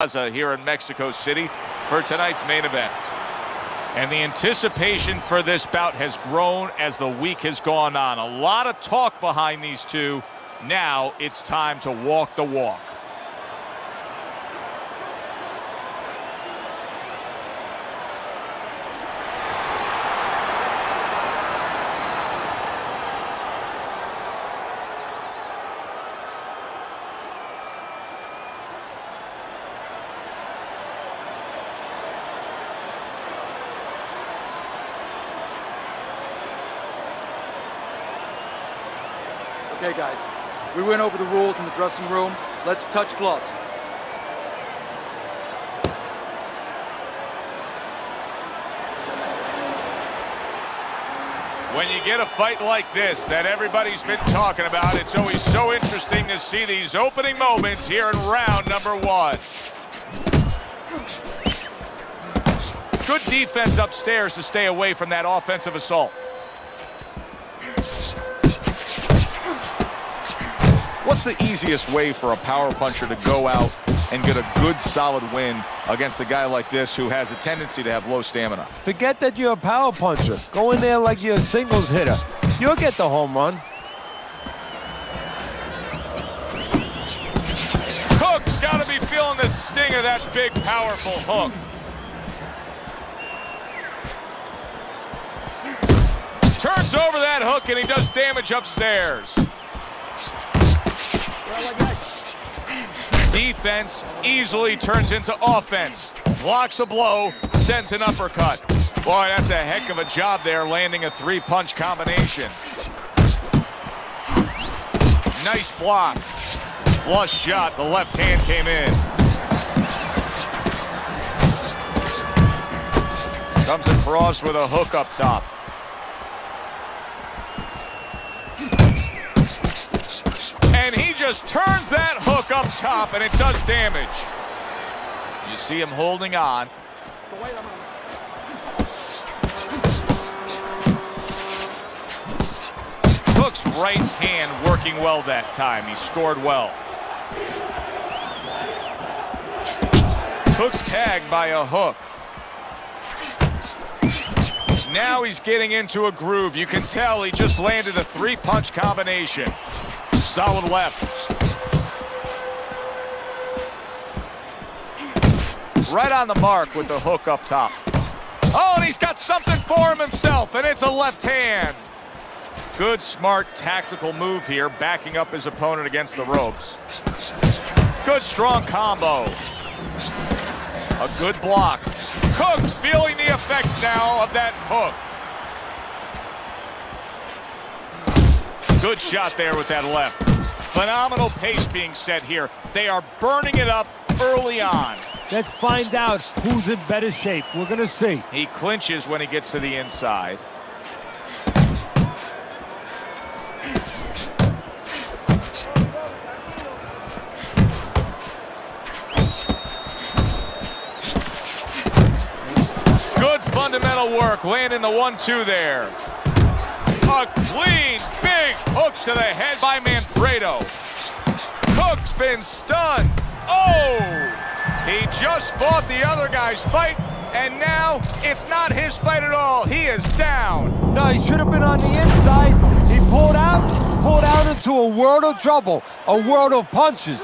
Plaza here in Mexico City for tonight's main event. And the anticipation for this bout has grown as the week has gone on. A lot of talk behind these two. Now it's time to walk the walk. Okay, guys, we went over the rules in the dressing room. Let's touch gloves. When you get a fight like this that everybody's been talking about, it's always so interesting to see these opening moments here in round number one. Good defense upstairs to stay away from that offensive assault. What's the easiest way for a power puncher to go out and get a good solid win against a guy like this who has a tendency to have low stamina? Forget that you're a power puncher. Go in there like you're a singles hitter. You'll get the home run. Hook's got to be feeling the sting of that big, powerful hook. Turns over that hook and he does damage upstairs. Defense easily turns into offense. Blocks a blow, sends an uppercut. Boy, that's a heck of a job there, landing a three-punch combination. Nice block. Flush shot, the left hand came in. Comes across with a hook up top. Just turns that hook up top, and it does damage. You see him holding on. Hook's right hand working well that time. He scored well. Hook's tagged by a hook. Now he's getting into a groove. You can tell he just landed a three-punch combination. Solid left. Right on the mark with the hook up top. Oh, and he's got something for him himself, and it's a left hand. Good, smart, tactical move here, backing up his opponent against the ropes. Good, strong combo. A good block. Cook's feeling the effects now of that hook. Good shot there with that left. Phenomenal pace being set here. They are burning it up early on. Let's find out who's in better shape. We're going to see. He clinches when he gets to the inside. Good fundamental work, landing the one-two there. A clean, to the head by Manfredo. Cook's been stunned. Oh! He just fought the other guy's fight, and now it's not his fight at all. He is down. No, he should have been on the inside. He pulled out, pulled out into a world of trouble, a world of punches.